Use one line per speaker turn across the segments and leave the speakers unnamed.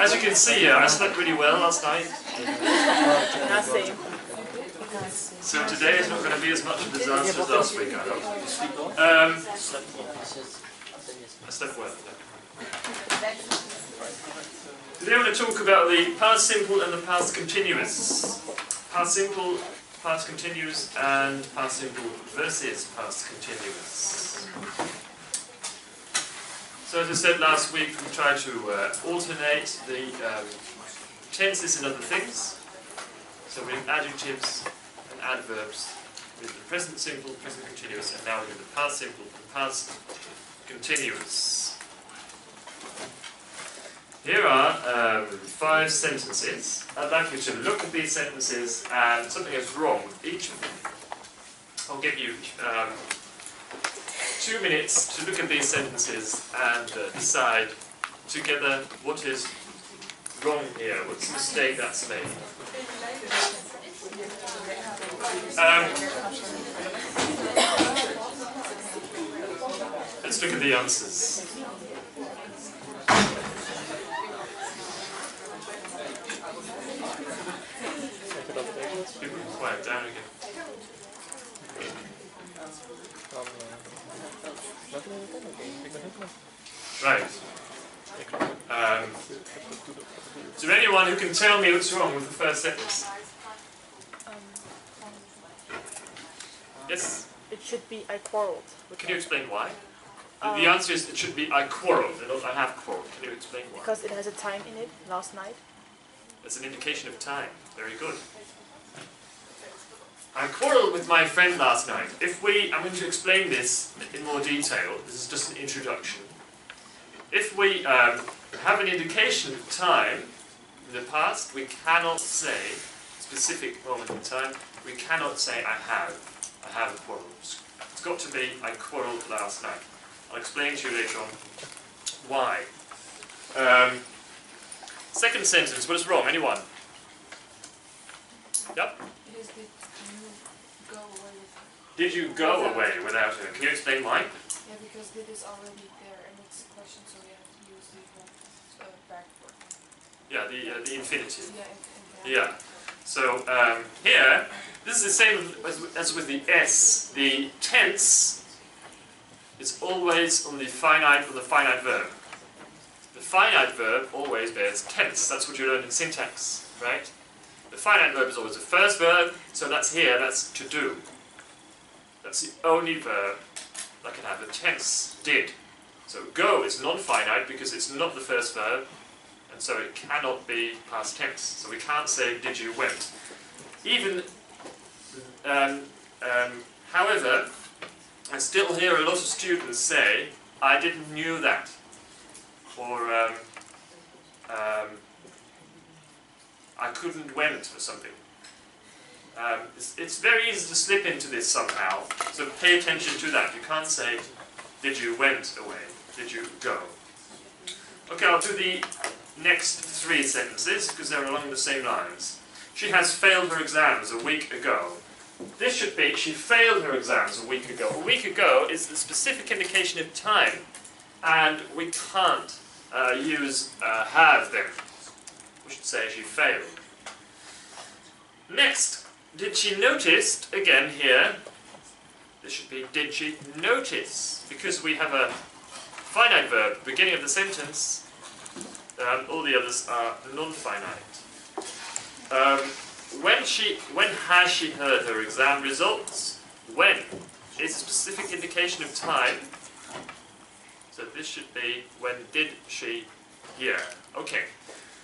As you can see, uh, I slept really well last night. So today is not going to be as much a disaster as last week, I hope. Um, I slept well. Today I want to talk about the past simple and the past continuous. Past simple, past continuous, and past simple versus past continuous. So as I said last week, we try to uh, alternate the um, tenses and other things. So we have adjectives and adverbs with the present simple, present continuous, and now we have the past simple and past continuous. Here are um, five sentences. I'd like you to look at these sentences and something is wrong with each of them. I'll give you um, two minutes to look at these sentences and uh, decide together what is wrong here, what's the mistake that's made. Um, let's look at the answers. People quiet down again. Right. Um, is there anyone who can tell me what's wrong with the first sentence? Yes?
It should be I quarreled.
Can you explain why? The-
Um,
the answer is it should be I quarrelled and not I have quarrelled. Can you explain why?
Because it has a time in it, last night.
It's an indication of time. Very good. I quarrelled with my friend last night. If we, I'm going to explain this in more detail. This is just an introduction. If we um, have an indication of time in the past, we cannot say specific moment in time. We cannot say I have. I have quarrelled. It's got to be I quarrelled last night. I'll explain to you later on why. Um, Second sentence, what is wrong? Anyone? Yep.
It is that you go away with her.
Did you go away without her? Can you explain why?
Yeah, because it is already there and it's a question, so we have to use the uh, back word.
Yeah, the uh, the infinitive.
Yeah,
Yeah. So um, here, this is the same as, as with the s. The tense is always on the finite or the finite verb. The finite verb always bears tense. That's what you learn in syntax, right? The finite verb is always the first verb, so that's here, that's to do. That's the only verb that can have a tense, did. So go is non-finite because it's not the first verb, and so it cannot be past tense. So we can't say did you went. Even, um, um, however, I still hear a lot of students say I didn't knew that, or um, um, I couldn't went or something. Um, it's, it's very easy to slip into this somehow, so pay attention to that. You can't say did you went away, did you go. Okay, I'll do the next three sentences because they're along the same lines. She has failed her exams a week ago. This should be she failed her exams a week ago. A week ago is the specific indication of time, and we can't uh, use uh, have there. We should say she failed. Next, did she notice, again here, this should be did she notice, because we have a finite verb, beginning of the sentence, um, all the others are non-finite. Um, when she, when has she heard her exam results? When is a specific indication of time. So this should be when did she hear? Okay,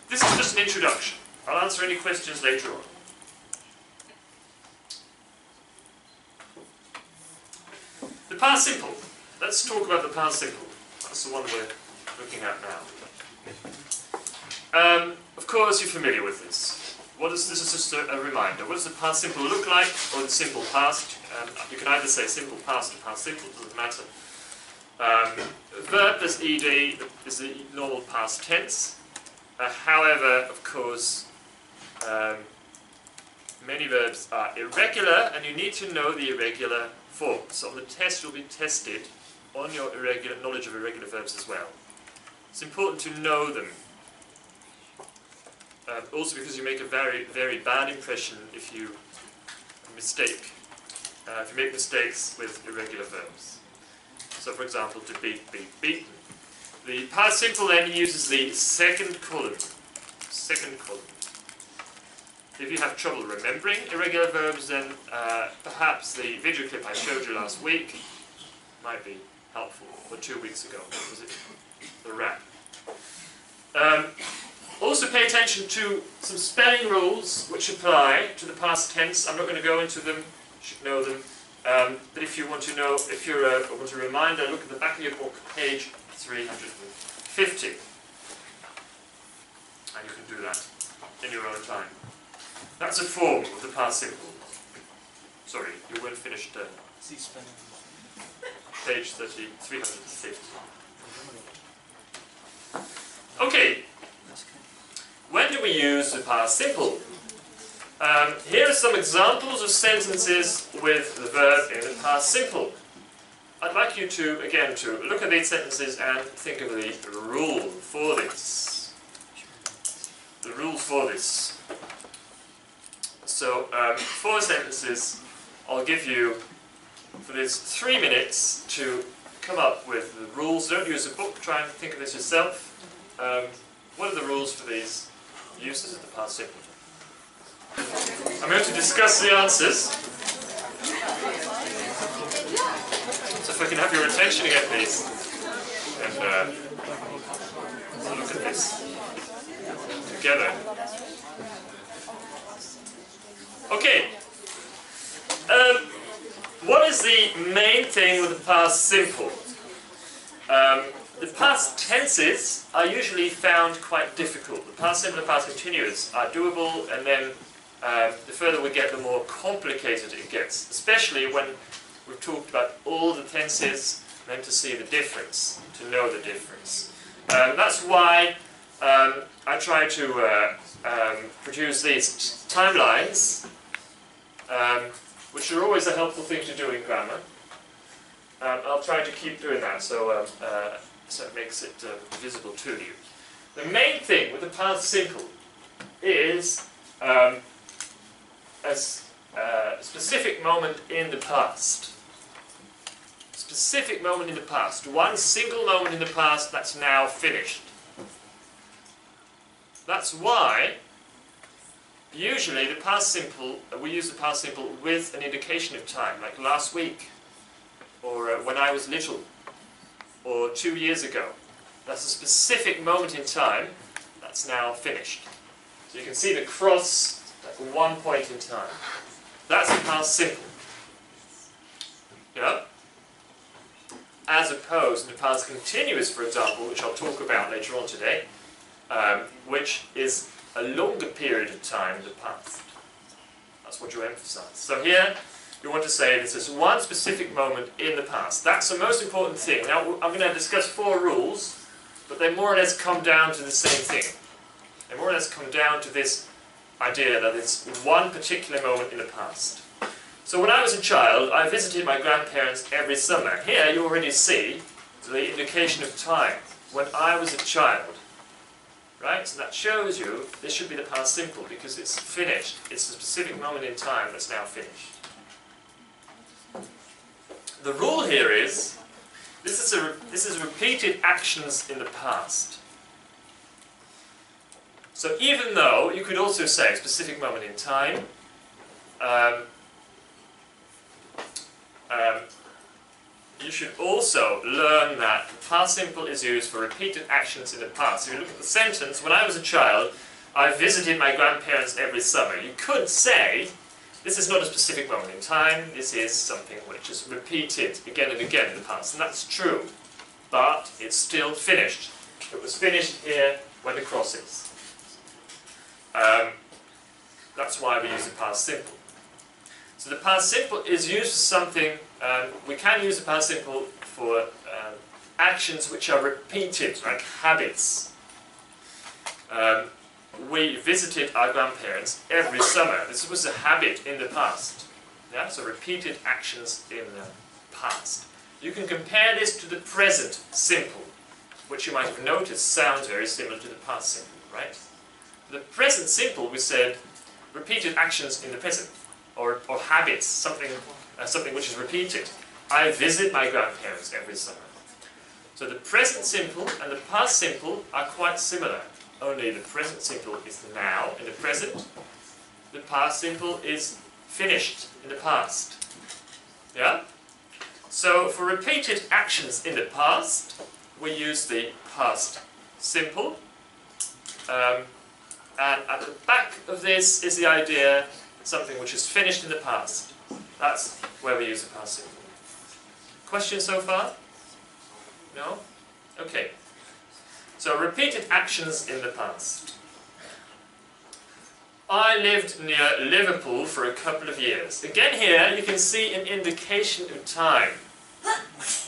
this is just an introduction. I'll answer any questions later on. The past simple. Let's talk about the past simple. That's the one we're looking at now. Um, of course, you're familiar with this. What is this? Is just a, a reminder. What does the past simple look like, or the simple past? Um, you can either say simple past or past simple. Doesn't matter. Um, verb plus ed is the normal past tense. Uh, however, of course, um, many verbs are irregular, and you need to know the irregular So on the test, you'll be tested on your irregular knowledge of irregular verbs as well. It's important to know them. Um, also because you make a very, very bad impression if you mistake, uh, if you make mistakes with irregular verbs. So for example, to beat, beat, beaten. The past simple then uses the second column. Second column. If you have trouble remembering irregular verbs, then uh, perhaps the video clip I showed you last week might be helpful, or two weeks ago, was it? The rap. Um, also pay attention to some spelling rules which apply to the past tense. I'm not going to go into them, you should know them. Um, but if you want to know, if you uh, want a reminder, look at the back of your book, page 350. And you can do that in your own time. That's a form of the past simple. Sorry, you weren't finished uh, page 30, 350. Okay, when do we use the past simple? Um, here are some examples of sentences with the verb in the past simple. I'd like you to, again, to look at these sentences and think of the rule for this. The rule for this. So, um, four sentences, I'll give you for this three minutes to come up with the rules. Don't use a book, try and think of this yourself. Um, what are the rules for these uses of the past simple? I'm going to discuss the answers. So if I can have your attention again, please. And uh, look at this together. Okay. Um, what is the main thing with the past simple? Um, the past tenses are usually found quite difficult. The past simple and past continuous are doable, and then um, the further we get, the more complicated it gets. Especially when we've talked about all the tenses, then to see the difference, to know the difference. Um, that's why um, I try to uh, um, produce these timelines, um, which are always a helpful thing to do in grammar. Um, I'll try to keep doing that so, um, uh, so it makes it uh, visible to you. The main thing with the past simple is um, a s- uh, specific moment in the past. Specific moment in the past. One single moment in the past that's now finished. That's why usually the past simple, uh, we use the past simple with an indication of time, like last week, or uh, when I was little, or two years ago. That's a specific moment in time that's now finished. So you can see the cross at one point in time. That's the past simple. Yeah? As opposed to the past continuous, for example, which I'll talk about later on today, um, which is a longer period of time in the past. That's what you emphasize. So here, you want to say this is one specific moment in the past. That's the most important thing. Now, I'm going to discuss four rules, but they more or less come down to the same thing. They more or less come down to this idea that it's one particular moment in the past. So when I was a child, I visited my grandparents every summer. Here you already see the indication of time. When I was a child, right? So that shows you this should be the past simple because it's finished. It's a specific moment in time that's now finished. The rule here is this is a this is repeated actions in the past. So even though you could also say specific moment in time, um, um, you should also learn that the past simple is used for repeated actions in the past. If you look at the sentence, when I was a child, I visited my grandparents every summer. You could say, this is not a specific moment in time, this is something which is repeated again and again in the past. And that's true, but it's still finished. It was finished here when the cross is. Um, that's why we use the past simple. So the past simple is used for something, um, we can use the past simple for um, actions which are repeated, like habits. Um, we visited our grandparents every summer. This was a habit in the past. Yeah? So repeated actions in the past. You can compare this to the present simple. which you might have noticed sounds very similar to the past simple, right? The present simple, we said, repeated actions in the present, or, or habits, something, uh, something which is repeated. I visit my grandparents every summer. So the present simple and the past simple are quite similar, only the present simple is now in the present, the past simple is finished in the past. Yeah? So for repeated actions in the past, we use the past simple. Um, and at the back of this is the idea something which is finished in the past. That's where we use the past simple. Questions so far? No? Okay. So repeated actions in the past. I lived near Liverpool for a couple of years. Again here you can see an indication of time.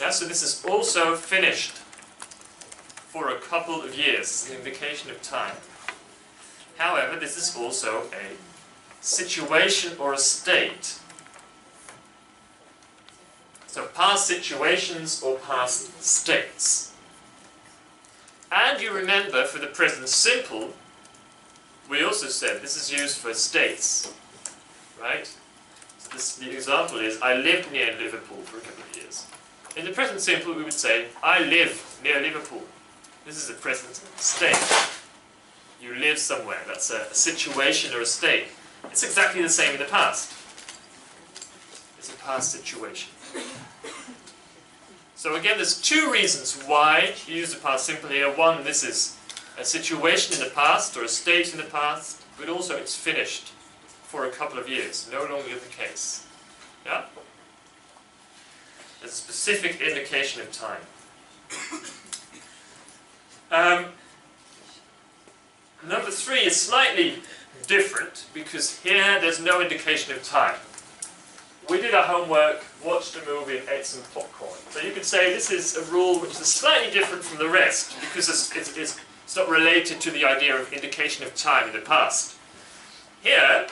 Yeah, so this is also finished for a couple of years. An indication of time. However, this is also a situation or a state. So past situations or past states. And you remember for the present simple, we also said this is used for states, right? So this, the example is, I lived near Liverpool for a couple of years. In the present simple, we would say, I live near Liverpool. This is a present state. You live somewhere. That's a, a situation or a state. It's exactly the same in the past. It's a past situation. So again, there's two reasons why you use the past simple here. One, this is a situation in the past or a state in the past, but also it's finished for a couple of years, no longer the case. Yeah? A specific indication of time. Um, number three is slightly different because here there's no indication of time. We did our homework, watched a movie, and ate some popcorn. So you could say this is a rule which is slightly different from the rest because it's, it's, it's it's not related to the idea of indication of time in the past. Here,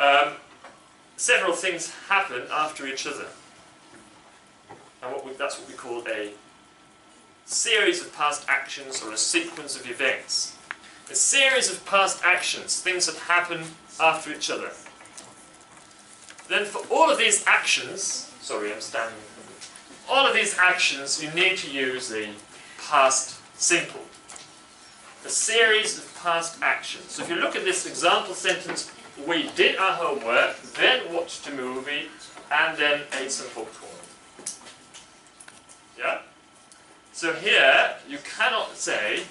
um, several things happen after each other. And what we, that's what we call a series of past actions or a sequence of events. A series of past actions, things that happen after each other. Then for all of these actions, sorry I'm standing, all of these actions you need to use the past simple a series of past actions. So if you look at this example sentence, we did our homework, then watched a movie, and then ate some popcorn. Yeah? So here, you cannot say,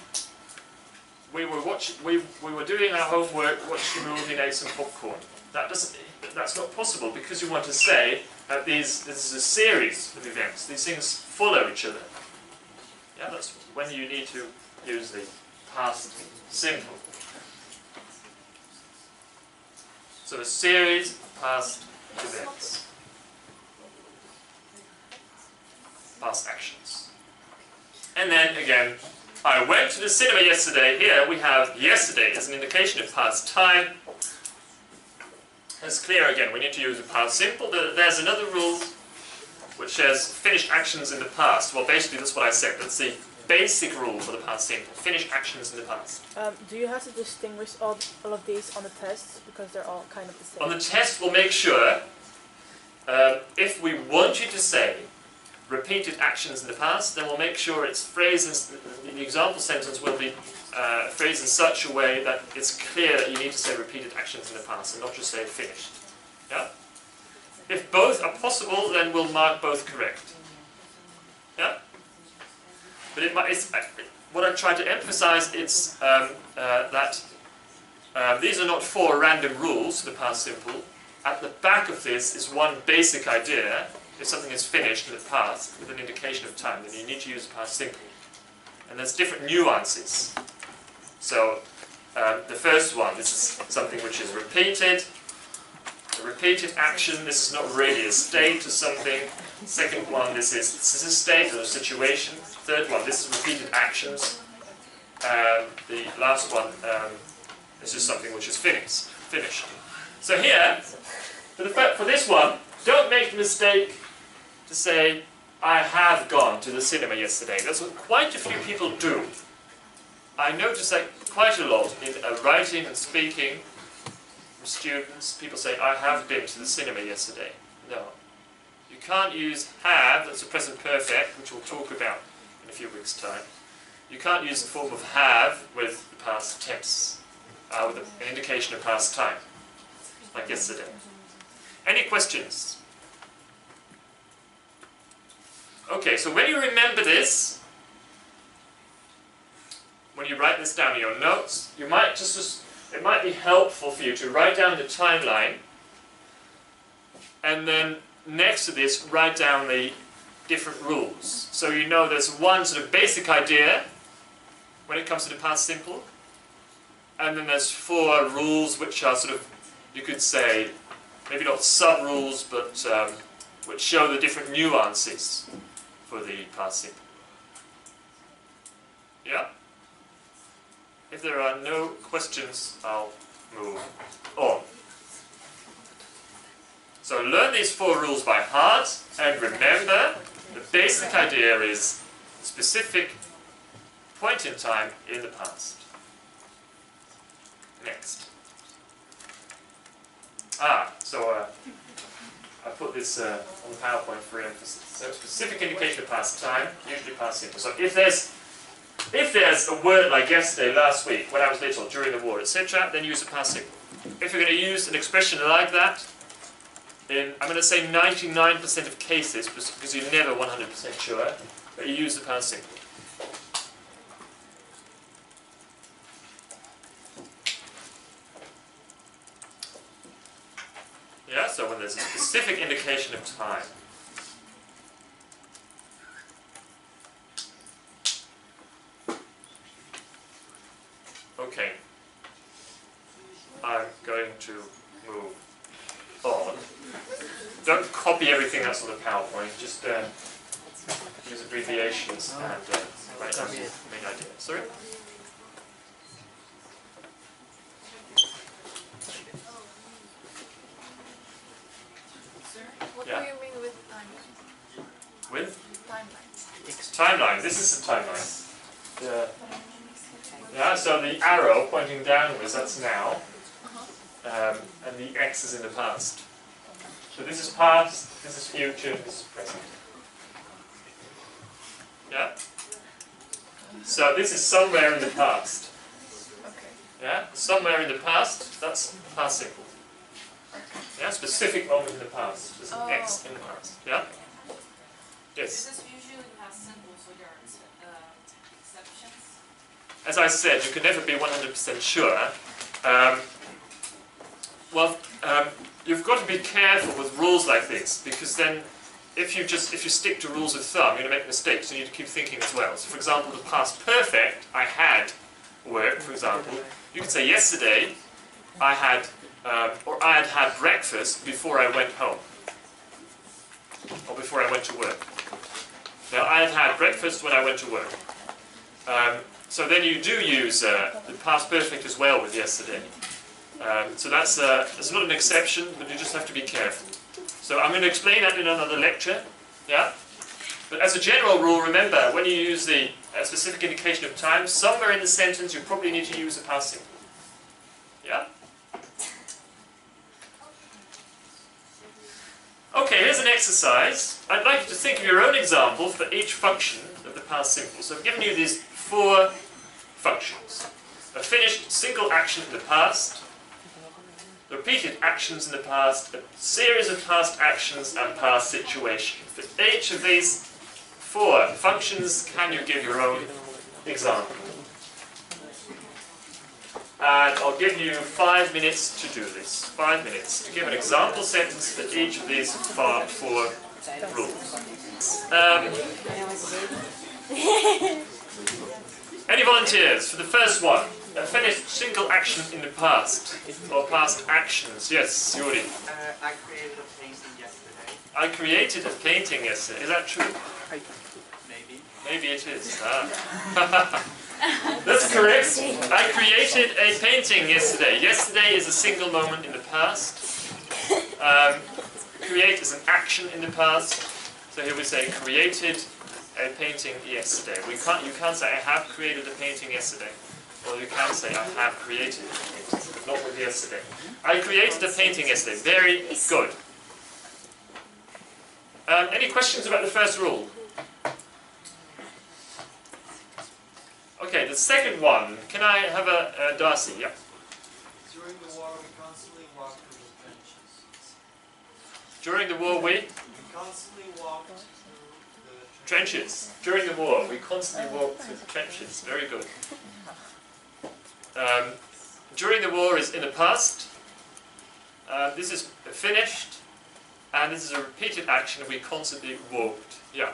we were watching, we, we were doing our homework, watched a movie, and ate some popcorn. That doesn't, that's not possible because you want to say that these, this is a series of events. These things follow each other. Yeah, that's when you need to use the past simple. So a series of past events, past actions. And then again, I went to the cinema yesterday. Here we have yesterday as an indication of past time. It's clear again, we need to use the past simple. There's another rule which says finished actions in the past. Well, basically that's what I said. Let's basic rule for the past simple. Finished actions in the past.
Um, do you have to distinguish all, all of these on the test because they're all kind of the same?
On the test, we'll make sure um, if we want you to say repeated actions in the past, then we'll make sure it's phrased in the example sentence will be uh, in such a way that it's clear that you need to say repeated actions in the past and not just say finished. Yeah? If both are possible, then we'll mark both correct. Yeah? But it, it's, uh, what I'm trying to emphasize is um, uh, that um, these are not four random rules for the past simple. At the back of this is one basic idea. If something is finished in the past with an indication of time, then you need to use the past simple. And there's different nuances. So um, the first one, this is something which is repeated. A repeated action, this is not really a state or something. Second one, this is, this is a state or a situation. Third one, this is repeated actions. Um, the last one, um, this is something which is finished. Finished. So here, for, the, for this one, don't make the mistake to say, I have gone to the cinema yesterday. That's what quite a few people do. I notice that quite a lot in uh, writing and speaking students. People say, I have been to the cinema yesterday. No. You can't use have, that's a present perfect, which we'll talk about in a few weeks' time. You can't use the form of have with the past tense, uh, with an indication of past time, like yesterday. Any questions? Okay, so when you remember this, when you write this down in your notes, you might just, just it might be helpful for you to write down the timeline and then next to this write down the different rules. So you know there's one sort of basic idea when it comes to the past simple and then there's four rules which are sort of, you could say, maybe not sub-rules but um, which show the different nuances for the past simple. Yeah? If there are no questions, I'll move on. So learn these four rules by heart and remember the basic idea is specific point in time in the past. Next. Ah, so uh, I put this uh, on the PowerPoint for emphasis. So specific indication of past time, usually past simple. So if there's if there's a word like yesterday, last week, when I was little, during the war, etc., then use a past simple. If you're going to use an expression like that, in, I'm going to say 99% of cases, because you're never 100% sure, but you use the past simple. Yeah, so when there's a specific indication of time. Okay. I'm going to move on. Don't copy everything that's on the PowerPoint, just uh, use abbreviations and uh, write down the main idea. Sorry?
What
Yeah.
do you mean with timeline?
With
Timeline.
timeline. This is a timeline. The, yeah, so the arrow pointing downwards, that's now. Um, and the X is in the past. So this is past, this is future, this is present. Yeah? So this is somewhere in the past. Yeah? Somewhere in the past, that's past simple. Yeah? Specific moment in the past. There's an X in the past. Yeah? Yes?
This is usually past simple, so there are ex- uh, exceptions.
As I said, you can never be 100% sure. Um, well, um, you've got to be careful with rules like this because then, if you just if you stick to rules of thumb, you're going to make mistakes. You need to keep thinking as well. So, for example, the past perfect, I had work. For example, you could say yesterday, I had um, or I had had breakfast before I went home or before I went to work. Now, I had had breakfast when I went to work. Um, so then you do use uh, the past perfect as well with yesterday. Um, so that's, uh, that's not an exception, but you just have to be careful. So I'm going to explain that in another lecture. Yeah? But as a general rule, remember, when you use the uh, specific indication of time, somewhere in the sentence you probably need to use the past simple. Yeah? Okay, here's an exercise. I'd like you to think of your own example for each function of the past simple. So I've given you these four functions. A finished single action in the past, repeated actions in the past, a series of past actions and past situations. For each of these four functions, can you give your own example? And I'll give you five minutes to do this. Five minutes to give an example sentence for each of these four, rules. Um, any volunteers for the first one? A finished single action in the past, or past actions. Yes, Yuri.
Uh, I created a painting yesterday.
I created a painting yesterday. Is that true?
Maybe.
Maybe it is. Ah. That's correct. I created a painting yesterday. Yesterday is a single moment in the past. Um, create is an action in the past. So here we say created a painting yesterday. We can't, you can't say I have created a painting yesterday. Or you can say I have created a painting, not with yesterday. I created a painting yesterday. Very good. Um, any questions about the first rule? Okay, the second one. Can I have a, a Darcy? Yeah.
During the war, we constantly walked through the trenches.
During the war, we
We constantly walked
trenches. During the war, we constantly walked through the trenches. Very good. Um, during the war is in the past. Uh, this is finished, and this is a repeated action. We constantly walked. Yeah.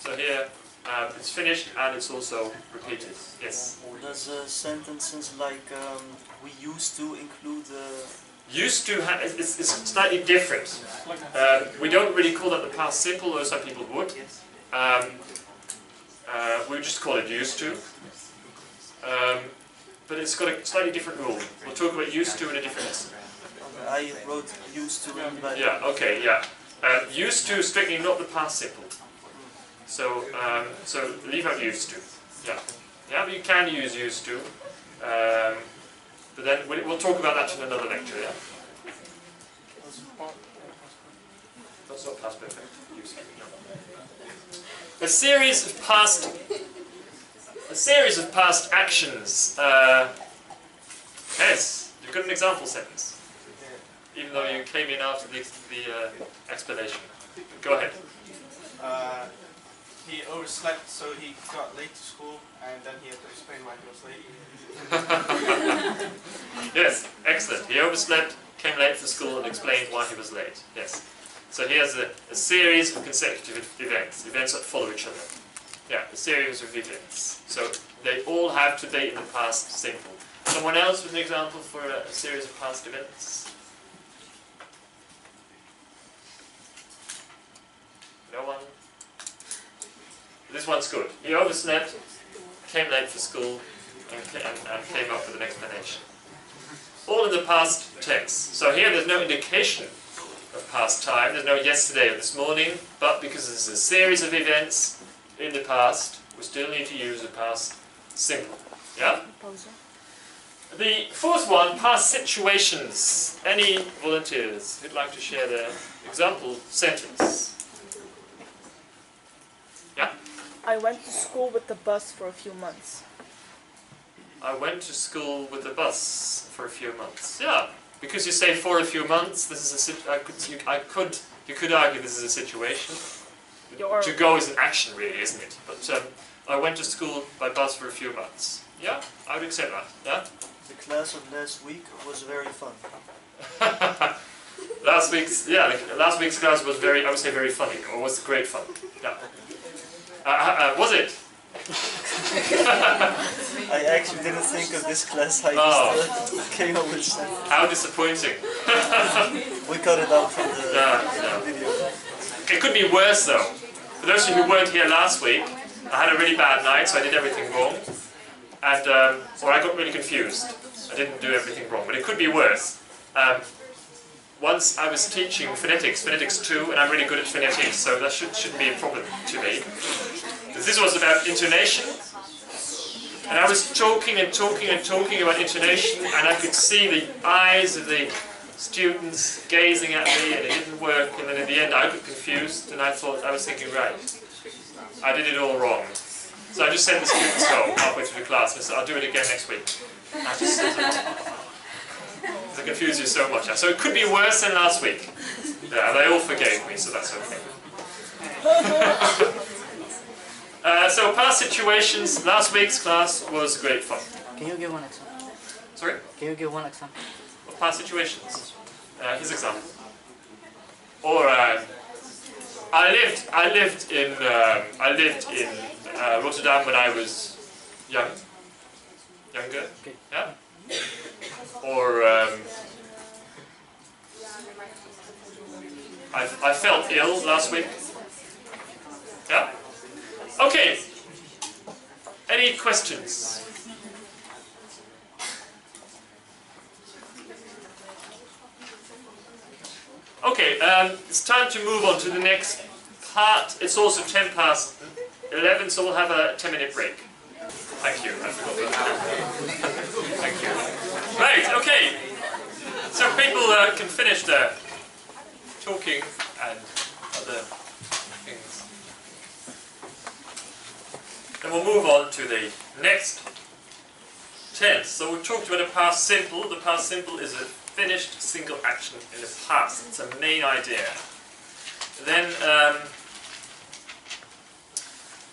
So here um, it's finished and it's also repeated. Yes.
Does uh, sentences like um, we used to include uh,
Used to ha- it's, it's slightly different. Um, we don't really call that the past simple, though some people would. Um, uh, we just call it used to. Um, but it's got a slightly different rule. We'll talk about used to in a different lesson.
I wrote used to in my
Yeah, okay, yeah. Uh, used to is strictly not the past simple. So, um, so leave out used to. Yeah. Yeah, but you can use used to. Um, but then we'll we'll talk about that in another lecture, yeah? That's not past perfect. Used to, no. A series of past a series of past actions. Uh, yes, you've got an example sentence even though you came in after the, the uh, explanation. Go ahead.
Uh, he overslept, so he got late to school, and then he had to explain why he was late.
Yes, excellent. He overslept, came late for school, and explained why he was late. Yes. So here's a, a series of consecutive events, events that follow each other. Yeah, a series of events. So they all have to date in the past simple. Someone else with an example for a, a series of past events? No one? This one's good. He overslept, came late for school, and, and, and came up with an explanation. All in the past tense. So here there's no indication past time. There's no yesterday or this morning, but because this is a series of events in the past, we still need to use the past simple. Yeah? The fourth one, past situations. Any volunteers who'd like to share their example sentence? Yeah?
I went to school with the bus for a few months.
I went to school with the bus for a few months. Yeah, because you say for a few months, this is a sit- I could you, I could you could argue this is a situation.
Your
To go is an action, really, isn't it? But um, I went to school by bus for a few months. Yeah, I would accept that. Yeah.
the class of last week was very fun.
last week's yeah, the, last week's class was very I would say very funny or was great fun. Yeah. Uh, uh, uh, was it?
I actually didn't think of this class. I
Oh.
just uh, came up with something.
How disappointing.
We cut it out from the video.
It could be worse though. For those of you who weren't here last week, I had a really bad night, so I did everything wrong. And, um, or I got really confused. I didn't do everything wrong, but it could be worse. Um, once I was teaching phonetics, phonetics 2, and I'm really good at phonetics, so that should, shouldn't be a problem to me. This was about intonation, and I was talking and talking and talking about intonation, and I could see the eyes of the students gazing at me, and it didn't work. And then in the end, I got confused, and I thought I was thinking, right, I did it all wrong. So I just sent the students home halfway through the class, and I said, I'll do it again next week. And I just sent confused you so much. So it could be worse than last week. Yeah, they all forgave me, so that's okay. uh, so past situations, last week's class was great fun.
Can you give one example?
Sorry?
Can you give one example?
Of past situations. Uh, his example. Or uh, I lived. I lived in. Um, I lived in uh, Rotterdam when I was young. Younger.
Okay.
Yeah. Or um, I, I felt ill last week. Yeah. Okay. Any questions? Okay, um, it's time to move on to the next part, it's also 10 past 11, so we'll have a 10 minute break. Thank you. Thank you. Right, okay. So people uh, can finish their talking and other Then we'll move on to the next tense. So we talked about the past simple. The past simple is a finished single action in the past. It's a main idea. Then um,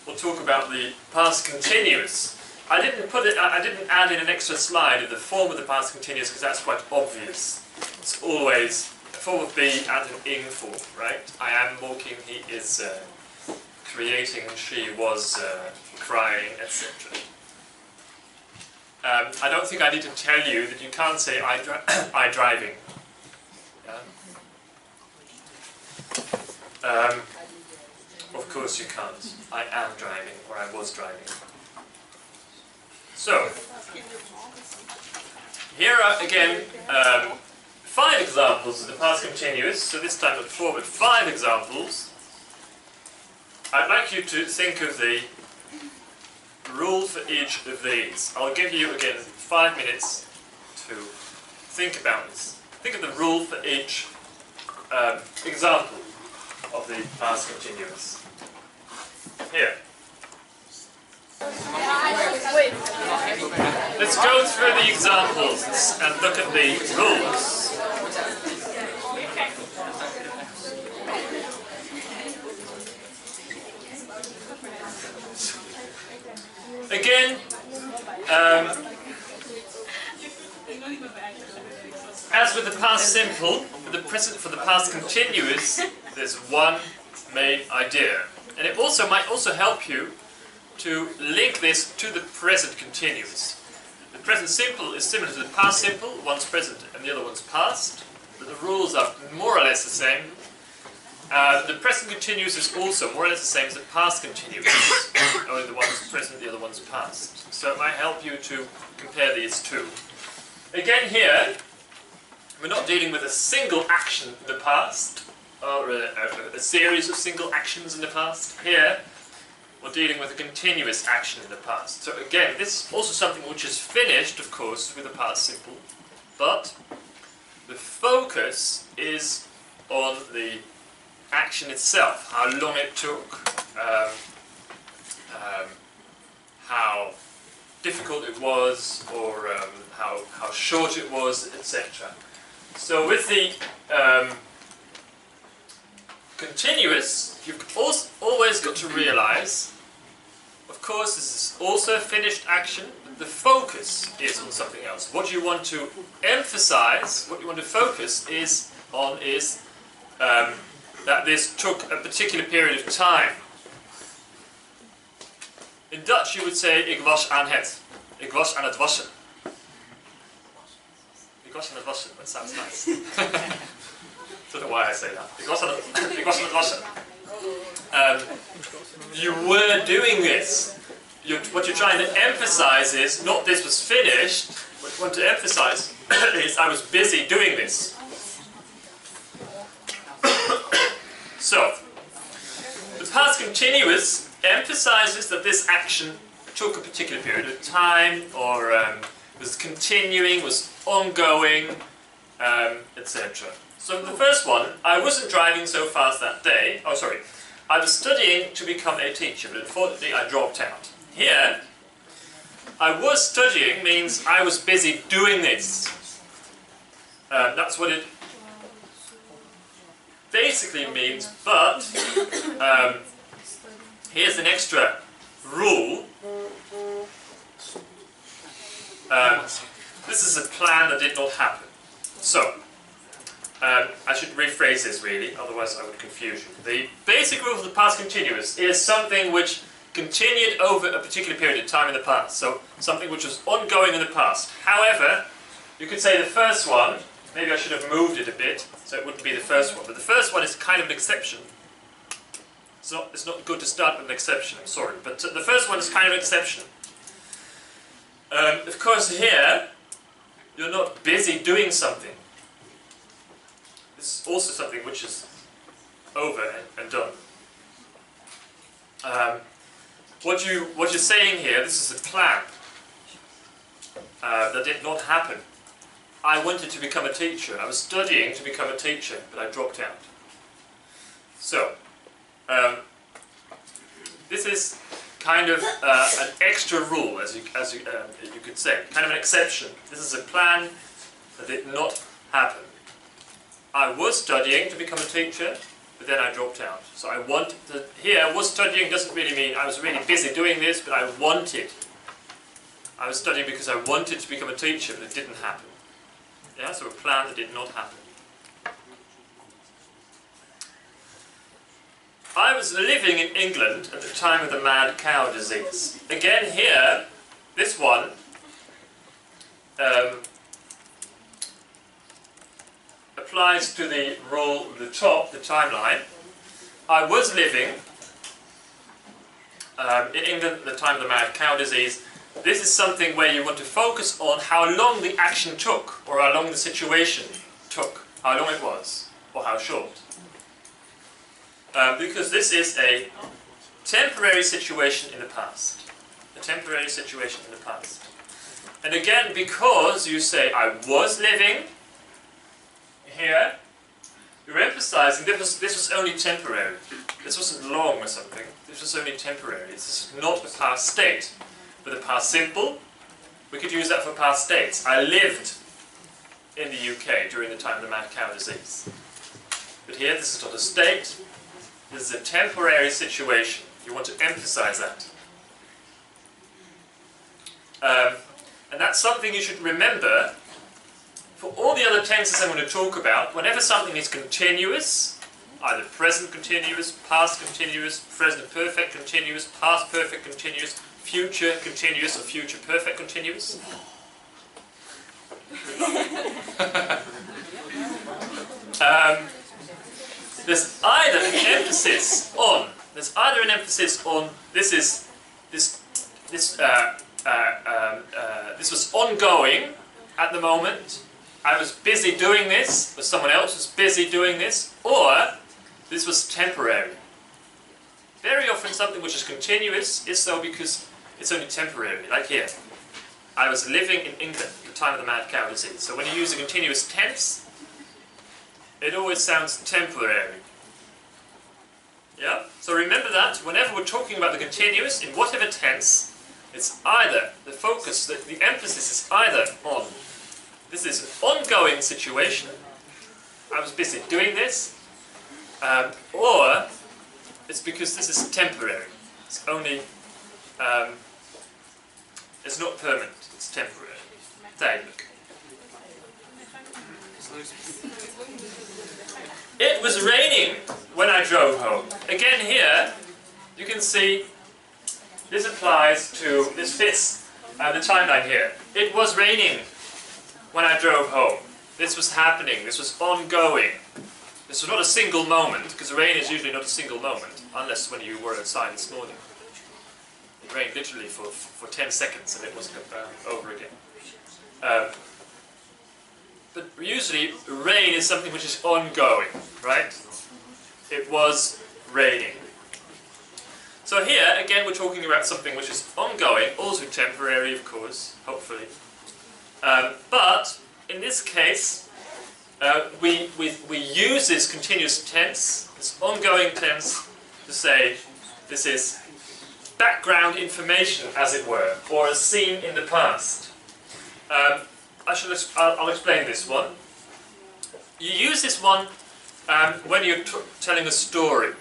we'll talk about the past continuous. I didn't put it. I didn't add in an extra slide of the form of the past continuous because that's quite obvious. It's always a form of be and an ing form, right? I am walking. He is uh, creating. She was uh, crying, etc. Um, I don't think I need to tell you that you can't say I, dri- I driving. Yeah? Um, of course you can't. I am driving, or I was driving. So, here are again um, five examples of the past continuous. So this time not four, but five examples. I'd like you to think of the rule for each of these. I'll give you again five minutes to think about this. Think of the rule for each um, example of the past continuous. Here. Let's go through the examples and look at the rules. Again, um, as with the past simple, for the present, for the past continuous, there's one main idea, and it also might also help you to link this to the present continuous. The present simple is similar to the past simple, one's present and the other one's past, but the rules are more or less the same. Uh, the present continuous is also more or less the same as the past continuous, only the one's present, the other one's past. So it might help you to compare these two. Again here, we're not dealing with a single action in the past, or a, a, a series of single actions in the past. Here, we're dealing with a continuous action in the past. So again, this is also something which is finished, of course, with the past simple, but the focus is on the action itself, how long it took, um, um, how difficult it was, or um, how, how short it was, etc. So with the um, continuous, you've also always got to realize, of course, this is also a finished action, the focus is on something else. What you want to emphasize, what you want to focus is on is um, that this took a particular period of time. In Dutch you would say, ik was aan het. Ik was aan het wassen. Ik was aan het wassen, that sounds nice. Don't know why I say that. Ik was aan het, ik was aan het wassen. Um, you were doing this. you what you're trying to emphasize is not this was finished. What you want to emphasize is I was busy doing this. So, the past continuous emphasizes that this action took a particular period of time or um, was continuing, was ongoing, um, etc. So the first one, I wasn't driving so fast that day. Oh, sorry. I was studying to become a teacher, but unfortunately I dropped out. Here, I was studying means I was busy doing this. Uh, that's what it basically means, but um, here's an extra rule. Um, this is a plan that did not happen. So, um, I should rephrase this really, otherwise I would confuse you. The basic rule of the past continuous is something which continued over a particular period of time in the past. So something which was ongoing in the past. However, you could say the first one, maybe I should have moved it a bit, so it wouldn't be the first one, but the first one is kind of an exception. It's not, it's not good to start with an exception, I'm sorry, but uh, the first one is kind of an exception. Um, of course here, you're not busy doing something. This is also something which is over and, and done. Um, what you what you're saying here, this is a plan uh, that did not happen. I wanted to become a teacher. I was studying to become a teacher, but I dropped out. So, um, this is kind of uh, an extra rule, as you, as you, um, you could say, kind of an exception. This is a plan that did not happen. I was studying to become a teacher, but then I dropped out. So I wanted to, here, was studying doesn't really mean I was really busy doing this, but I wanted. I was studying because I wanted to become a teacher, but it didn't happen. So a plan that did not happen. I was living in England at the time of the mad cow disease. Again here, this one, um, applies to the rule at the top, the timeline. I was living um, in England at the time of the mad cow disease. This is something where you want to focus on how long the action took, or how long the situation took, how long it was, or how short. Um, because this is a temporary situation in the past. A temporary situation in the past. And again, because you say, I was living here, you're emphasizing this was, this was only temporary. This wasn't long or something. This was only temporary. This is not a past state. For the past simple, we could use that for past states. I lived in the UK during the time of the mad cow disease. But here, this is not a state. This is a temporary situation. You want to emphasize that. Um, and that's something you should remember for all the other tenses I'm going to talk about. Whenever something is continuous, either present continuous, past continuous, present perfect continuous, past perfect continuous, future continuous, or future perfect continuous. um, there's either an emphasis on, there's either an emphasis on, this is, this, this, uh, uh, um, uh, this was ongoing at the moment, I was busy doing this, or someone else was busy doing this, or this was temporary. Very often something which is continuous is so because it's only temporary, like here. I was living in England at the time of the mad cow disease. So when you use a continuous tense, it always sounds temporary. Yeah? So remember that whenever we're talking about the continuous, in whatever tense, it's either, the focus, the, the emphasis is either on, this is an ongoing situation, I was busy doing this, um, or it's because this is temporary. It's only, um, it's not permanent, it's temporary. Tijdelijk. It was raining when I drove home. Again here, you can see this applies to, this fits uh, the timeline here. It was raining when I drove home. This was happening, this was ongoing. This was not a single moment, because rain is usually not a single moment, unless when you were outside this morning. It rained literally for, for 10 seconds and it was uh, over again. Um, but usually rain is something which is ongoing, right? It was raining. So here, again, we're talking about something which is ongoing, also temporary, of course, hopefully. Um, but in this case, uh, we, we, we use this continuous tense, this ongoing tense, to say this is background information, as it were, or a scene in the past. Um, I shall, I'll, I'll, explain this one. You use this one um, when you're telling a story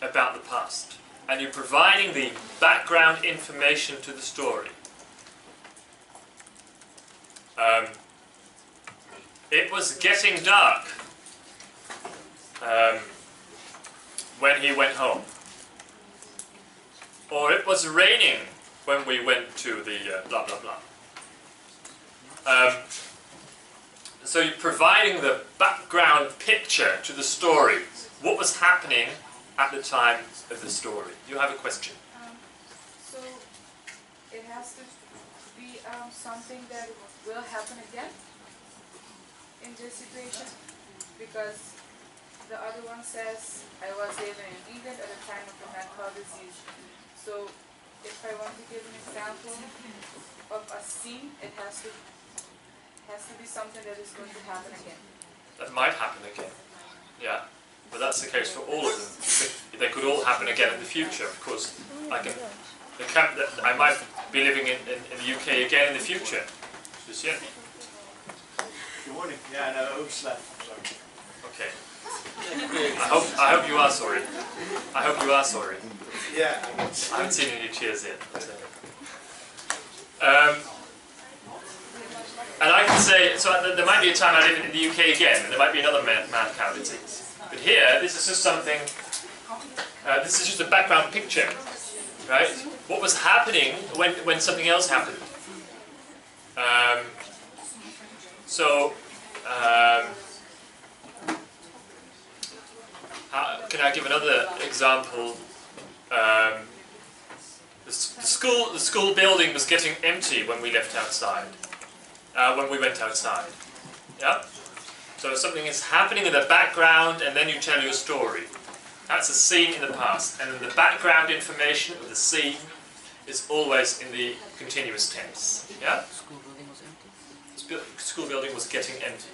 about the past, and you're providing the background information to the story. Um, it was getting dark um, when he went home. Or it was raining when we went to the uh, blah blah blah. Um, so you're providing the background picture to the story. What was happening at the time of the story? You have a question.
Um, so it has to be um, something that will happen again in this situation because the other one says, I was living in England at the time of the cow disease. So if I want to give an example of a scene, it has to has to be something that is going to happen again.
That might happen again. Yeah, but that's the case for all of them. They- They could all happen again in the future, of course. I can, uh, the camp that I might be living in, in, in the UK again in the future. Dus yeah,
Good morning. Yeah, no, overslept. Sorry.
okay. I hope, I hope you are sorry. I hope you are sorry.
Yeah.
I haven't seen any cheers yet. Um, and I can say, so there might be a time I live in the UK again, and there might be another mad, mad cow disease. But here, this is just something, uh, this is just a background picture, right? What was happening when, when something else happened. Um, so, um, how, can I give another example? Um, the, the school, the school building was getting empty when we left outside. Uh, when we went outside. Yeah. So something is happening in the background, and then you tell your story. That's a scene in the past, and then the background information of the scene is always in the continuous tense. Yeah.
School building was empty.
The school building was getting empty.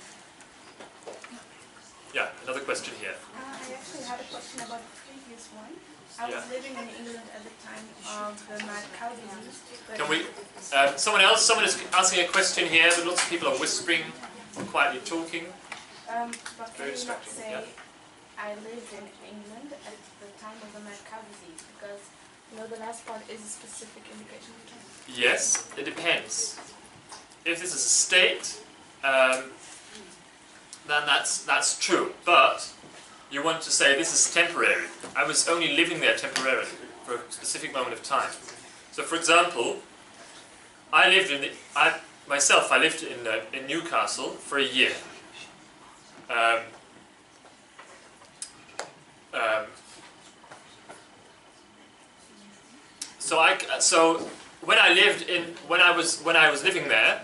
Yeah. Another question here.
Uh, I actually had a question about the previous one. I was
Yeah.
living in England at the time of the mad cow disease.
Can we? Um, someone else? Someone is asking a question here, but lots of people are whispering, quietly talking.
Um, but
Very
can you not say,
yeah.
I lived in England at the time of the mad cow disease? Because, you know, the last part is a specific indication.
Yes, it depends. If this is a state, um, then that's that's true. But you want to say this is temporary. I was only living there temporarily for a specific moment of time. So, for example, I lived in the, I myself. I lived in uh, in Newcastle for a year. Um, um, so I so when I lived in when I was when I was living there,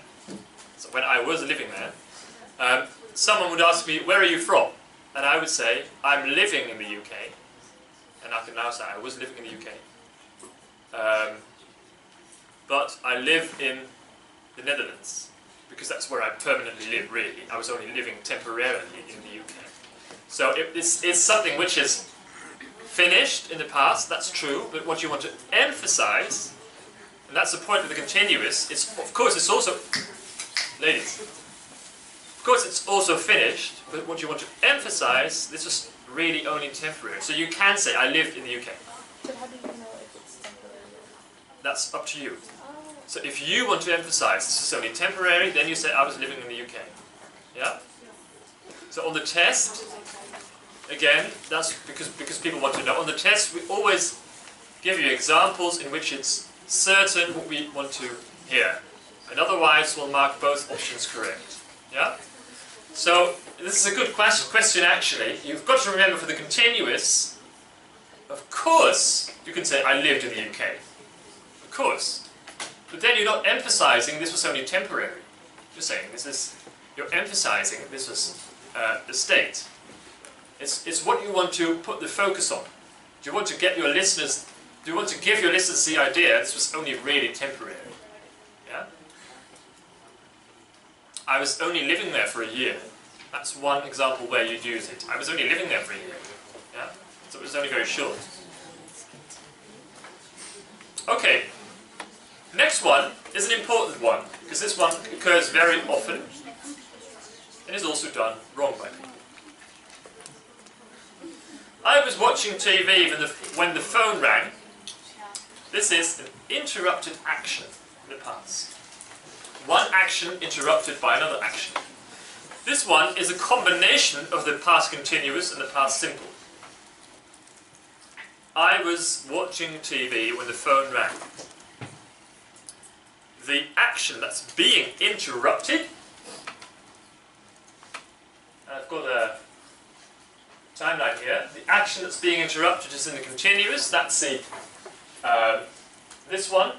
so when I was living there, um, someone would ask me, "Where are you from?" And I would say, "I'm living in the UK." And I can now say, "I was living in the UK." Um, but I live in the Netherlands because that's where I permanently live. Really, I was only living temporarily in the UK. So it, it's, it's something which is finished in the past. That's true. But what you want to emphasize and that's the point of the continuous. It's of course it's also, ladies. Of course it's also finished, but what you want to emphasize, this is really only temporary. So you can say I lived in the UK.
But how do you know if it's temporary?
That's up to you. So if you want to emphasize this is only temporary, then you say I was living in the UK. Yeah. So on the test, again, that's because because people want to know. On the test, we always give you examples in which it's certain what we want to hear, and otherwise we'll mark both options correct. Yeah. So this is a good question. Actually, you've got to remember for the continuous. Of course, you can say I lived in the UK. Of course. But then you're not emphasizing this was only temporary. You're saying this is, you're emphasizing this was uh, the state. It's, it's what you want to put the focus on. Do you want to get your listeners, do you want to give your listeners the idea this was only really temporary? Yeah? I was only living there for a year. That's one example where you'd use it. I was only living there for a year. Yeah? So it was only very short. Okay, Next one is an important one because this one occurs very often and is also done wrong by people. I was watching TV when the, when the phone rang. This is an interrupted action in the past. One action interrupted by another action. This one is a combination of the past continuous and the past simple. I was watching TV when the phone rang the action that's being interrupted. I've got a timeline here. The action that's being interrupted is in the continuous. That's the uh, this one.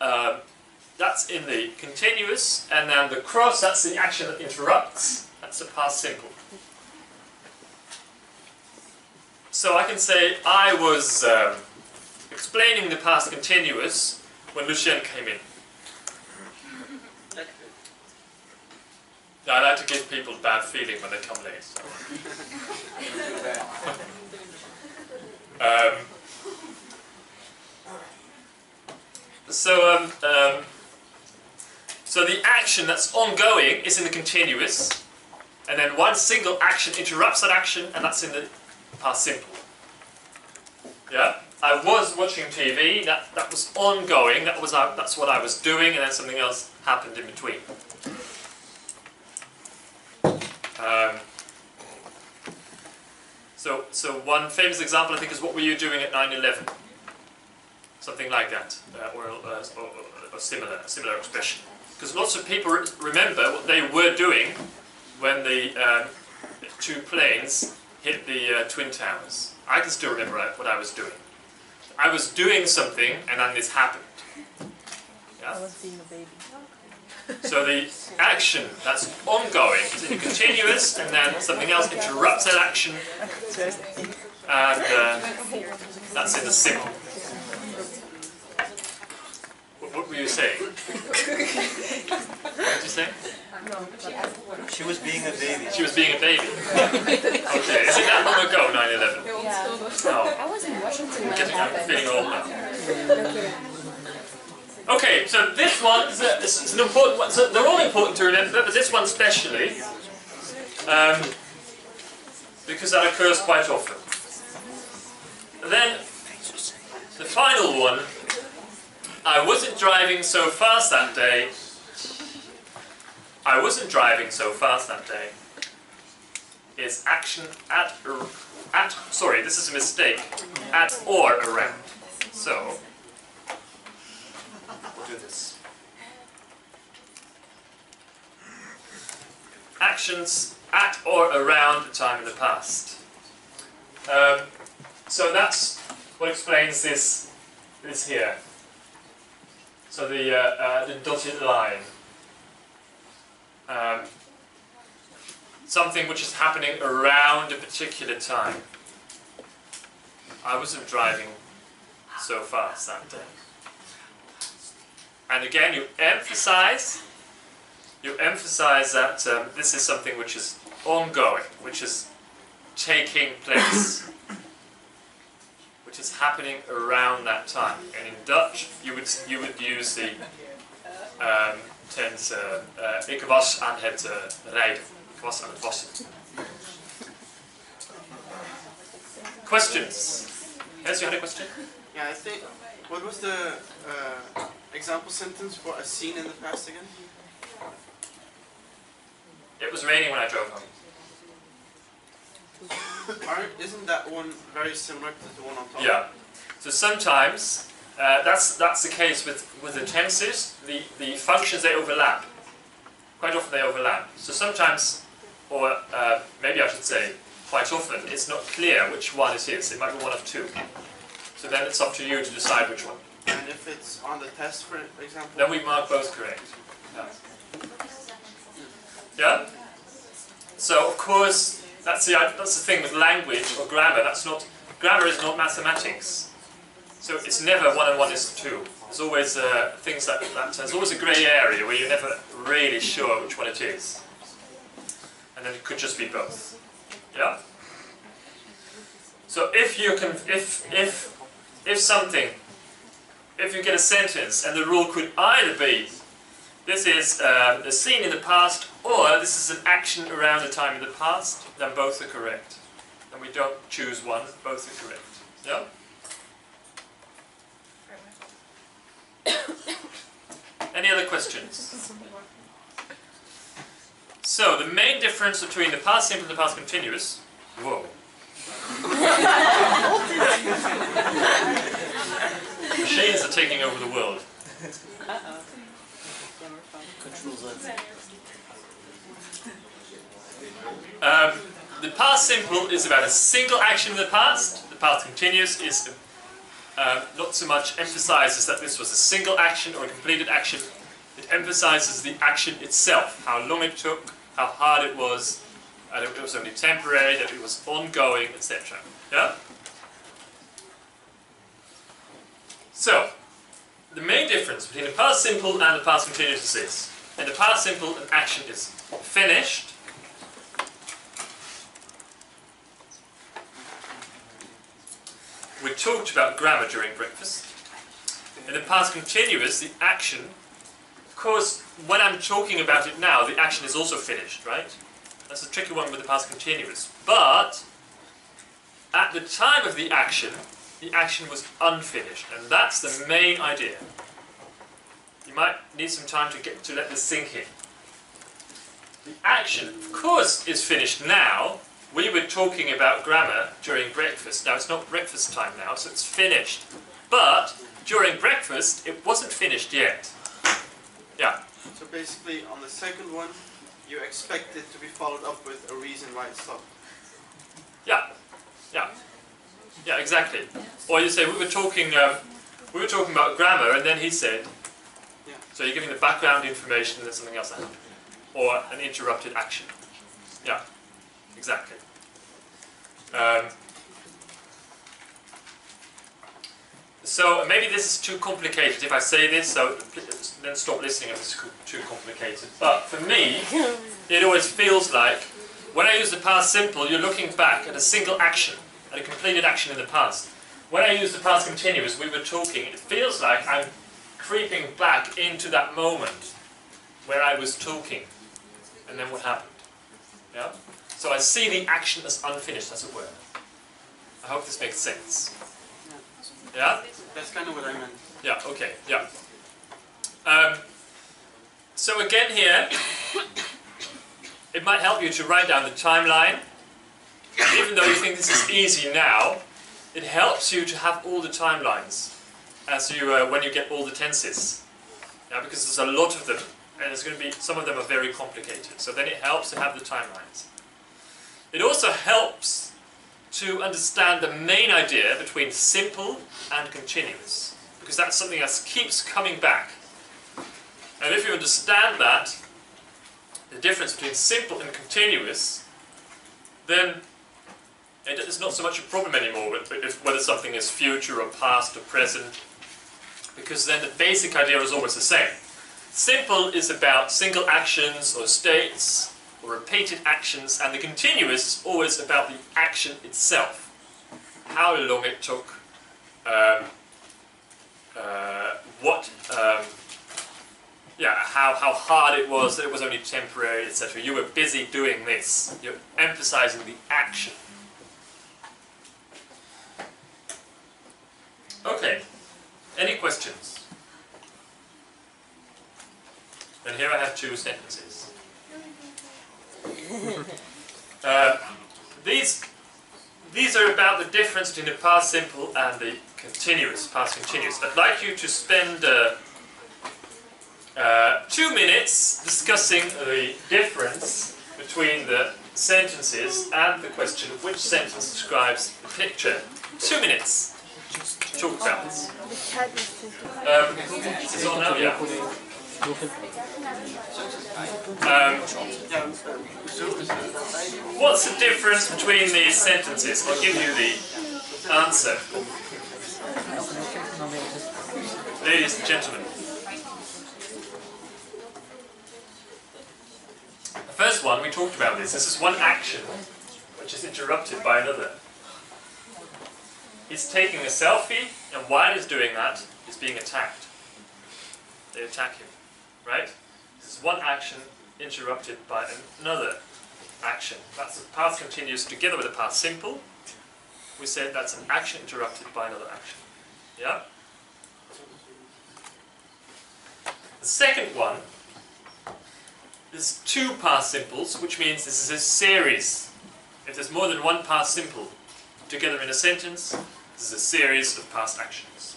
Um, that's in the continuous, and then the cross. That's the action that interrupts. That's the past simple. So I can say I was um, explaining the past continuous when Lucien came in. I like to give people a bad feeling when they come late. So. um, so, um, um, so the action that's ongoing is in the continuous, and then one single action interrupts that action, and that's in the past simple. Yeah, I was watching TV. That that was ongoing. That was uh, that's what I was doing, and then something else happened in between. Um, so, so one famous example, I think, is what were you doing at 9/11? Something like that, uh, or, uh, or, or similar, similar expression. Because lots of people remember what they were doing when the um, two planes hit the uh, twin towers. I can still remember what I was doing. I was doing something, and then this happened.
I was being a baby.
So the action that's ongoing is in the continuous, and then something else interrupts that action, and uh, that's in the simple. What, what were you saying? What did you say?
She was being a baby.
She was being a baby. Okay, is it that long ago, 9/11? Oh,
I was in Washington
I'm getting, I'm feeling old now. Okay, so this one is, a, is an important one. So they're all important to remember, but this one especially, um, because that occurs quite often. Then the final one, I wasn't driving so fast that day. I wasn't driving so fast that day. Is action at or at sorry, this is a mistake. At or around. So we'll do this. Actions at or around the time in the past. Um, so that's what explains this this here. So the uh, uh, the dotted line. Um, something which is happening around a particular time. I wasn't driving so fast that day. And again, you emphasize, you emphasize that um, this is something which is ongoing, which is taking place, which is happening around that time. And in Dutch, you would you would use the um, tense uh, uh, ik was aan het uh, rijden. Ik was aan het wassen. Questions? Yes, you had a question?
Yeah, I think. What was the uh, example sentence for a scene in the past again?
It was raining when I drove home.
Aren't, isn't that one very similar to the one on top?
Yeah. So sometimes uh, that's that's the case with with the tenses. The the functions they overlap. Quite often they overlap. So sometimes, or uh, maybe I should say, quite often, it's not clear which one it is. It might be one of two. So then it's up to you to decide which one.
And if it's on the test, for example.
Then we mark both correct. Yeah. Yeah? So of course that's the that's the thing with language or grammar. That's not grammar is not mathematics. So it's never one and one is two. There's always uh, things that, that there's always a grey area where you're never really sure which one it is. And then it could just be both. Yeah? So if you can if if if something if you get a sentence and the rule could either be this is um, a scene in the past or this is an action around a time in the past, then both are correct. And we don't choose one, both are correct. Yeah? Any other questions? So the main difference between the past simple and the past continuous. Whoa. Machines are taking over the world.
Control Z.
Um, the past simple is about a single action in the past. The past continuous is um, not so much emphasizes that this was a single action or a completed action. It emphasizes the action itself, how long it took, how hard it was, and it was only temporary, that it was ongoing, etc. Yeah? So, the main difference between the past simple and the past continuous is this. In the past simple, an action is finished. We talked about grammar during breakfast. In the past continuous, the action, of course, when I'm talking about it now, the action is also finished, right? That's a tricky one with the past continuous. But at the time of the action, the action was unfinished, and that's the main idea. You might need some time to get to let this sink in. The action, of course, is finished now. We were talking about grammar during breakfast. Now it's not breakfast time now, so it's finished. But during breakfast, it wasn't finished yet. Yeah.
So basically, on the second one, you expect it to be followed up with a reason why it stopped.
Yeah, yeah, yeah, exactly. Or you say we were talking, um, we were talking about grammar, and then he said.
Yeah.
So you're giving the background information, and then something else happened, or an interrupted action. Yeah, exactly. Um, so maybe this is too complicated if I say this, so then stop listening if it's too complicated. But for me, it always feels like when I use the past simple, you're looking back at a single action, at a completed action in the past. When I use the past continuous, we were talking, it feels like I'm creeping back into that moment where I was talking, and then what happened. Yeah? So I see the action as unfinished, as it were. I hope this makes sense. Yeah?
That's kind of what I meant.
Yeah, okay, yeah. Um, so again here, it might help you to write down the timeline. Even though you think this is easy now, it helps you to have all the timelines as you uh, when you get all the tenses. Yeah, because there's a lot of them, and there's going to be some of them are very complicated. So then it helps to have the timelines. It also helps to understand the main idea between simple and continuous, because that's something that keeps coming back. And if you understand that, the difference between simple and continuous, then it is not so much a problem anymore with if, whether something is future or past or present, because then the basic idea is always the same. Simple is about single actions or states or repeated actions, and the continuous is always about the action itself. How long it took, um, uh, what, um, yeah, how, how hard it was, that it was only temporary, etc. You were busy doing this. You're emphasizing the action. Okay, any questions? And here I have two sentences. Uh, these, these are about the difference between the past simple and the continuous, past continuous. I'd like you to spend uh, uh, two minutes discussing the difference between the sentences and the question which sentence describes the picture. Two minutes. to Talk about this.
The cat is thinking.
Um, this is on now, yeah. Um, what's the difference between these sentences? I'll give you the answer. Ladies and gentlemen. The first one, we talked about this. This is one action which is interrupted by another. He's taking a selfie, and while he's doing that, he's being attacked. They attack him, right? Is one action interrupted by another action. That's the past continuous together with the past simple. We said that's an action interrupted by another action. Yeah? The second one is two past simples, which means this is a series. If there's more than one past simple together in a sentence, this is a series of past actions.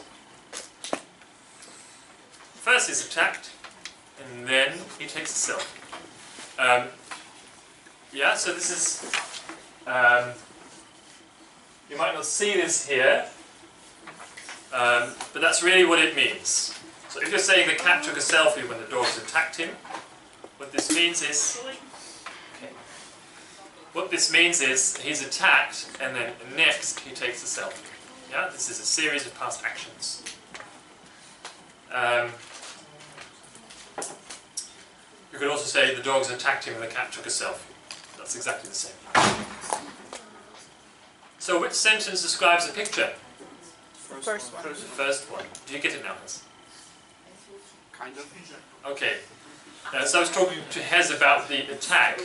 First is attacked, and then he takes a selfie. Um, yeah, so this is. Um, you might not see this here, um, but that's really what it means. So if you're saying the cat took a selfie when the dogs attacked him, what this means is what this means is he's attacked and then next he takes a selfie. Yeah, this is a series of past actions. You could also say the dogs attacked him and the cat took a selfie. That's exactly the same. So which sentence describes a picture?
First one.
The first one. Do you get it now, Hez?
Kind of.
Okay. Uh, so I was talking to Hez about the attack.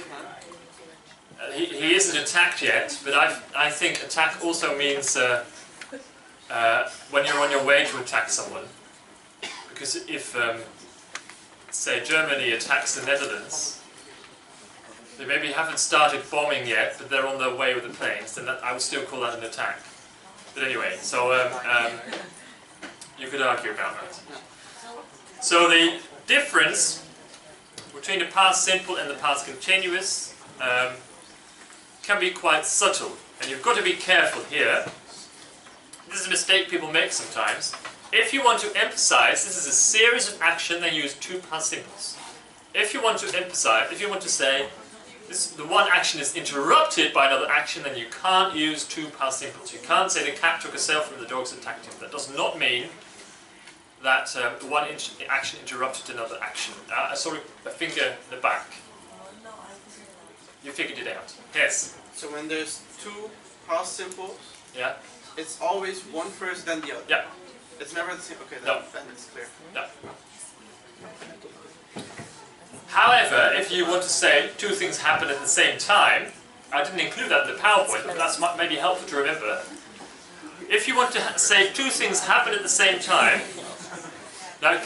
Uh, he, he isn't attacked yet, but I, I think attack also means uh, uh, when you're on your way to attack someone. Because if, um, say, Germany attacks the Netherlands, they maybe haven't started bombing yet, but they're on their way with the planes, then that, I would still call that an attack. But anyway, so um, um, you could argue about that. So the difference between the past simple and the past continuous um, can be quite subtle. And you've got to be careful here. This is a mistake people make sometimes. If you want to emphasize, this is a series of action, then use two past simples. If you want to emphasize, if you want to say, this, the one action is interrupted by another action, then you can't use two past simples. You can't say the cat took a selfie from the dogs attacked him. That does not mean that uh, one in- action interrupted another action. Uh, I saw a finger in the back. You figured it out. Yes.
So when there's two past simples,
Yeah.
it's always one first, then the other.
Yeah.
It's never the same. Okay, then,
No.
then it's clear.
However, if you want to say two things happen at the same time, I didn't include that in the PowerPoint, but that's maybe helpful to remember. If you want to say two things happen at the same time, like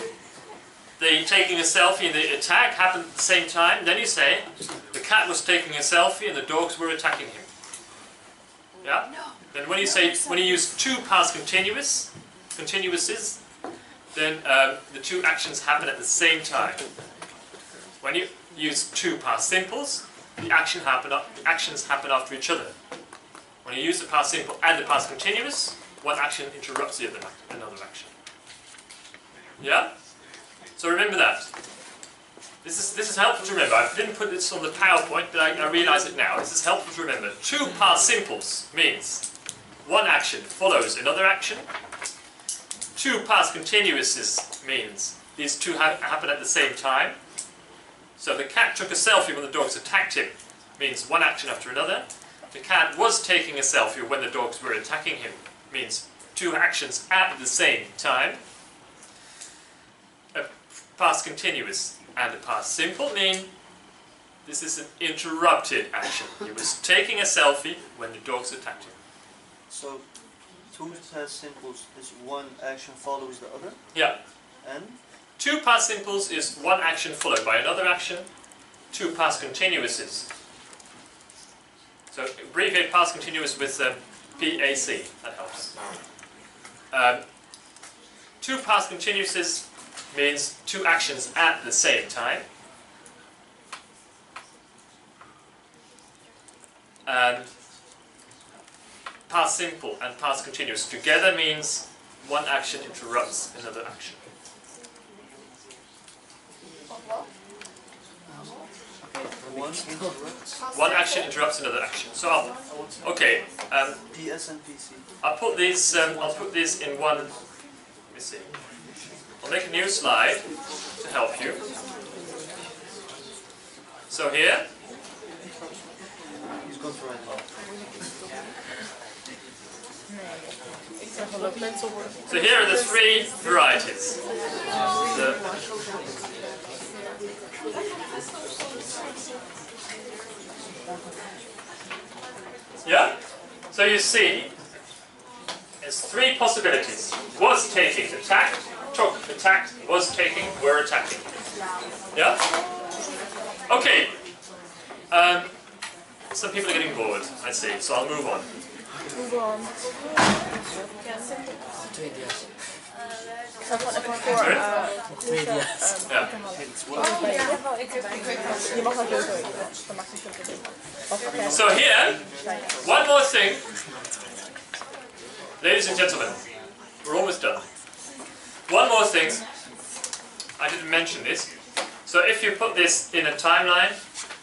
the taking a selfie and the attack happened at the same time, then you say the cat was taking a selfie and the dogs were attacking him. Yeah? Then when you say when you use two past continuous continuouses, then um, the two actions happen at the same time. When you use two past simples, the action happen the actions happen after each other. When you use the past simple and the past continuous, one action interrupts the other another action. Yeah? So remember that. This is this is helpful to remember. I didn't put this on the PowerPoint, but I, I realise it now. This is helpful to remember. Two past simples means one action follows another action. Two past continuouses means these two ha- happen at the same time. So the cat took a selfie when the dogs attacked him means one action after another. The cat was taking a selfie when the dogs were attacking him means two actions at the same time. A past continuous and a past simple mean this is an interrupted action. He was taking a selfie when the dogs attacked him.
So two past simples is one action follows the other,
Yeah.
and
Two past simples is one action followed by another action. Two past continuouses. So abbreviate past continuous with um, PAC. That helps. Um, two past continuouses means two actions at the same time. And past simple and past continuous together means one action interrupts another action.
one
action interrupts another action. So I'll, okay, um. I'll put these. Um, I'll put these in one. Let me see. I'll make a new slide to help you. So here,
He's going to write it.
So here are the three varieties. The, yeah. So you see, there's three possibilities: was taking, attacked, took, attacked, was taking, were attacking. Yeah. Okay. Um, some people are getting bored. I see. So I'll move on. So here, one more thing. Ladies and gentlemen, we're almost done. One more thing. I didn't mention this. So if you put this in a timeline,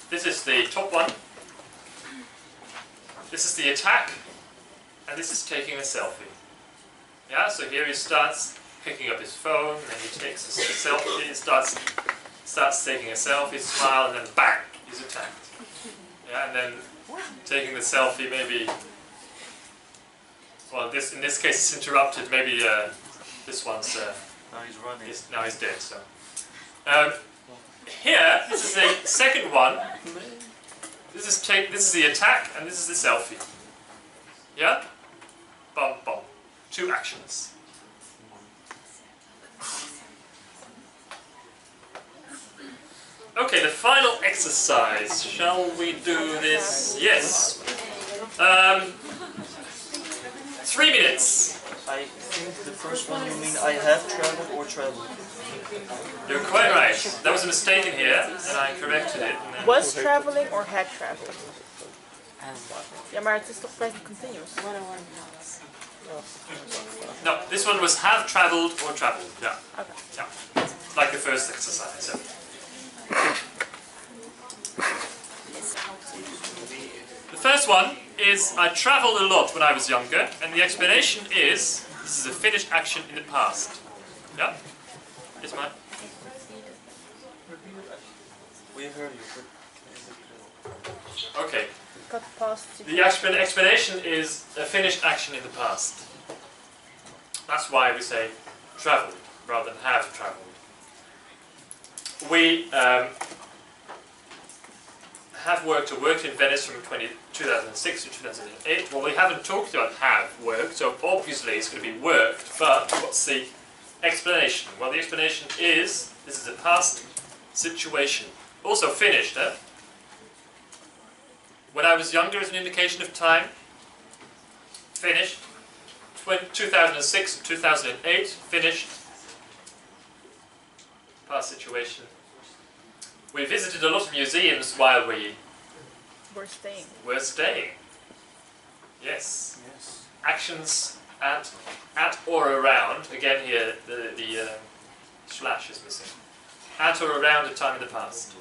this is the top one. This is the attack, and this is taking a selfie. Yeah, so here he starts picking up his phone, and he takes a selfie, he starts, starts taking a selfie, smile, and then bang, he's attacked. Yeah, and then taking the selfie, maybe, well, this in this case it's interrupted, maybe uh, this one's, uh,
Now he's running.
he's, now he's dead, so. Um, here, this is the second one. This is take. This is the attack, and this is the selfie. Yeah. Bum bum. Two actions. Okay, the final exercise. Shall we do this? Yes. Um, three minutes.
I think the first one you mean I have traveled or traveled.
You're quite right. There was a mistake in here, and I corrected it. And then
Was traveling or had traveled? Ja, maar het is toch present continuous?
No, this one was have travelled or travelled. Yeah.
Okay.
Yeah. Like the first exercise. Yeah. The first one is I travelled a lot when I was younger, and the explanation is this is a finished action in the past. Yeah? Yes, ma'am?
We heard you,
Okay. The explan- explanation is a finished action in the past. That's why we say travelled rather than have travelled. We um, have worked or worked in Venice from 20, 2006 to 2008. Well, we haven't talked about have worked, so obviously it's going to be worked, but what's the explanation? Well, the explanation is this is a past situation. Also finished, eh? When I was younger is an indication of time. Finished. 2006 and 2008, finished. Past situation. We visited a lot of museums while we
We're staying.
were staying. Yes.
yes.
Actions at, at or around. Again here, the, the uh, slash is missing. At or around a time in the past.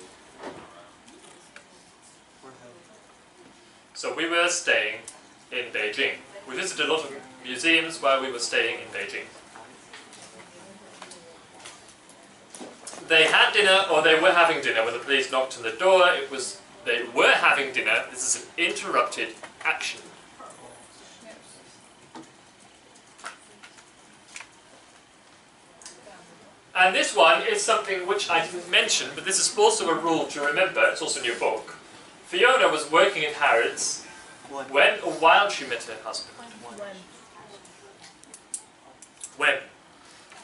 We're having.
So we were staying in Beijing. We visited a lot of museums while we were staying in Beijing. They had dinner, or they were having dinner when the police knocked on the door. It was they were having dinner. This is an interrupted action. And this one is something which I didn't mention, but this is also a rule to remember. It's also in your book. Fiona was working in Harrods
When?
when or while she met her husband.
When?
When.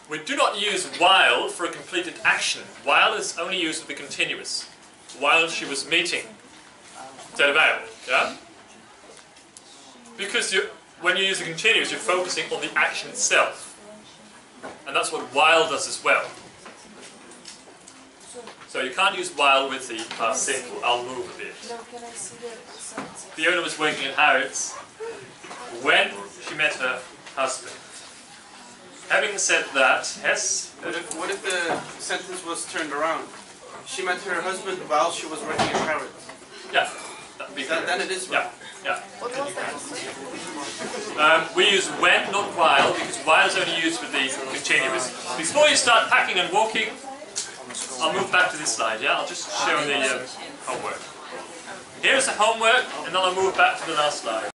We do not use while for a completed action. While is only used for the continuous. While she was meeting. Instead of out. Yeah? Because you, when you use the continuous, you're focusing on the action itself. And that's what while does as well. So you can't use while with the past simple. I'll move a bit.
No, can I see the sentence?
Fiona was working at Harrods when she met her husband. Having said that, yes,
What if, what if the sentence was turned around? She met her husband while she was working at Harrods.
yeah, that'd be
That, then it is
Yeah, yeah.
What was that?
Um, we use when, not while, because while is only used with the continuous. Before you start packing and walking, I'll move back to this slide, yeah? I'll just show the um, homework. Here's the homework, and then I'll move back to the last slide.